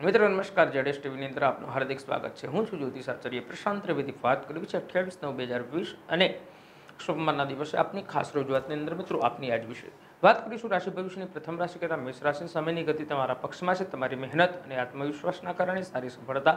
મિત્રો, નમસ્કાર. જેડેશ ટીવીની અંદર આપનું હાર્દિક સ્વાગત છે. હું છું જ્યોતિષ આચાર્ય પ્રશાંત ત્રિવેદી વાત કરવી છે અઠ્યાવીસ નવ બે હજાર વીસ અને સોમવારના દિવસે આપની ખાસ રજૂઆતની અંદર મિત્રો, આપની આજ વિશે વાત કરીશું રાશિ ભવિષ્યની. પ્રથમ રાશિ કરતાં મેષ રાશિ સમયની ગતિ તમારા પક્ષમાં છે. તમારી મહેનત અને આત્મવિશ્વાસના કારણે સારી સફળતા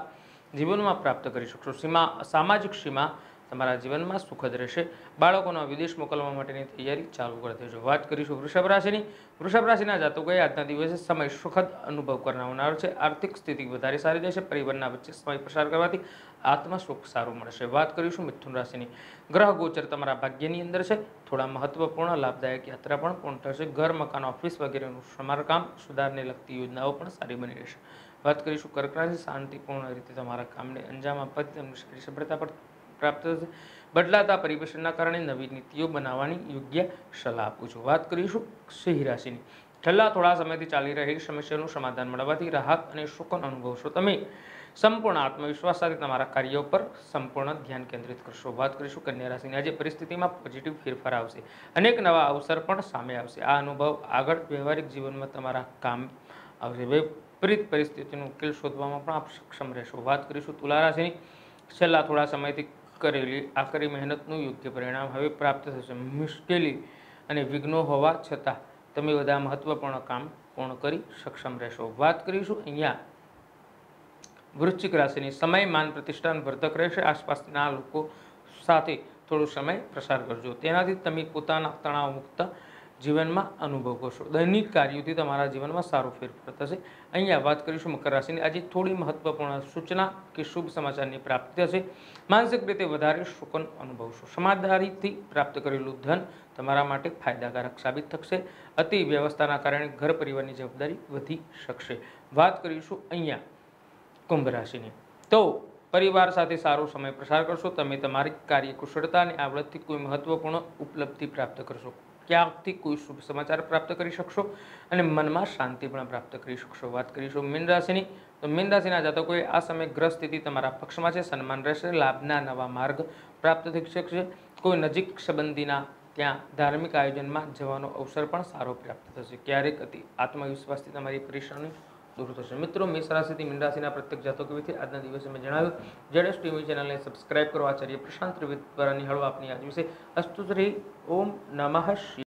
જીવનમાં પ્રાપ્ત કરી શકશો. સીમા, સામાજિક સીમા તમારા જીવનમાં સુખદ રહેશે. બાળકોના વિદેશ મોકલવા માટેની તૈયારી ચાલુ કરી દેજો. વાત કરીશું વૃષભ રાશિની. વૃષભ રાશિના જાતકોએ આજના દિવસે સમય સુખદ અનુભવ કરનાર છે. આર્થિક સ્થિતિ વધારે સારી રહેશે. પરિવારના વચ્ચે સમય પસાર કરવાથી આત્મ સુખ સારું મળશે. વાત કરીશું મિથુન રાશિની. ગ્રહ ગોચર તમારા ભાગ્યની અંદર છે. થોડા મહત્વપૂર્ણ, લાભદાયક યાત્રા પણ પૂર્ણ થશે. ઘર, મકાન, ઓફિસ વગેરેનું સમારકામ સુધારને લગતી યોજનાઓ પણ સારી બની રહેશે. વાત કરીશું કર્ક રાશિ. શાંતિપૂર્ણ રીતે તમારા કામને અંજામ આપવાથી તમને સારી સફળતા પણ પ્રાપ્ત થશે. બદલાતા પરિવેશનના કારણે નવી નીતિઓ બનાવવાની યોગ્ય સલાહ આપું છું. વાત કરીશું સિંહ રાશિની. છેલ્લા થોડા સમયથી ચાલી રહેલી સમસ્યાનું સમાધાન મળવાથી રાહત અને સુકન અનુભવશો તમે. સંપૂર્ણ આત્મવિશ્વાસ સાથે તમારા કાર્યો પર સંપૂર્ણ ધ્યાન કેન્દ્રિત કરશો. વાત કરીશું કન્યા રાશિની. આજે પરિસ્થિતિમાં પોઝિટિવ ફેરફાર આવશે. અનેક નવા અવસર પણ સામે આવશે. આ અનુભવ આગળ વ્યવહારિક જીવનમાં તમારા કામ આવશે. વિપરીત પરિસ્થિતિનો ઉકેલ શોધવામાં પણ આપ સક્ષમ રહેશો. વાત કરીશું તુલા રાશિની. છેલ્લા થોડા સમયથી કરેલી, આકરી મહેનતનું યોગ્ય પરિણામ હવે પ્રાપ્ત થશે. મુશ્કેલી અને વિઘ્નો હોવા છતાં તમે બધા મહત્વપૂર્ણ કામ પૂર્ણ કરી સક્ષમ રહેશો. વાત કરીશું અહીંયા. વૃશ્ચિક રાશિની સમય, માન, પ્રતિષ્ઠાન, વર્ધક રહેશે. આસપાસના લોકો સાથે થોડો સમય પ્રસાર કરજો. તેનાથી તમે પોતાના તણાવ મુક્ત જીવનમાં અનુભવ કરશો. દૈનિક કાર્યોથી તમારા જીવનમાં સારો ફેરફાર થશે. અહીંયા વાત કરીશું મકર રાશિની. આજે થોડી મહત્વપૂર્ણ સૂચના કે શુભ સમાચારની પ્રાપ્તિ થશે. માનસિક રીતે વધારે સુકન અનુભવશો. સમાજદારીથી પ્રાપ્ત કરેલું ધન તમારા માટે ફાયદાકારક સાબિત થશે. અતિ વ્યવસ્થાના કારણે ઘર પરિવારની જવાબદારી વધી શકશે. વાત કરીશું અહીંયા કુંભ રાશિની. તો પરિવાર સાથે સારો સમય પ્રસાર કરશો. તમે તમારી કાર્ય કુશળતા અને આવડતથી કોઈ મહત્વપૂર્ણ ઉપલબ્ધિ પ્રાપ્ત કરશો. ક્યાંકથી કોઈ શુભ સમાચાર પ્રાપ્ત કરી શકશો અને મનમાં શાંતિ પણ પ્રાપ્ત કરી શકશો. વાત કરીશું મીન રાશિની. તો મીન રાશિના જાતકોએ આ સમય ગ્રહ સ્થિતિ તમારા પક્ષમાં છે, સન્માન રહેશે, લાભના નવા માર્ગ પ્રાપ્ત થઈ શકશે. કોઈ નજીક સંબંધીના ત્યાં ધાર્મિક આયોજનમાં જવાનો અવસર પણ સારો પ્રાપ્ત થશે. ક્યારેક અતિ આત્મવિશ્વાસથી તમારી પરેશાની દૂર થશે. મિત્રો, મેષ રાશિથી મીન રાશિના પ્રત્યેક જાતકો વિશે આજના દિવસે મેં જણાવ્યું. જેડેશ ટીવી ચેનલને સબસ્ક્રાઇબ કરો. આચાર્ય પ્રશાંત ત્રિવેદી દ્વારા નિહાળો આપની આજ વિશે અસ્તુ શ્રી. ઓમ નમઃ શિવાય.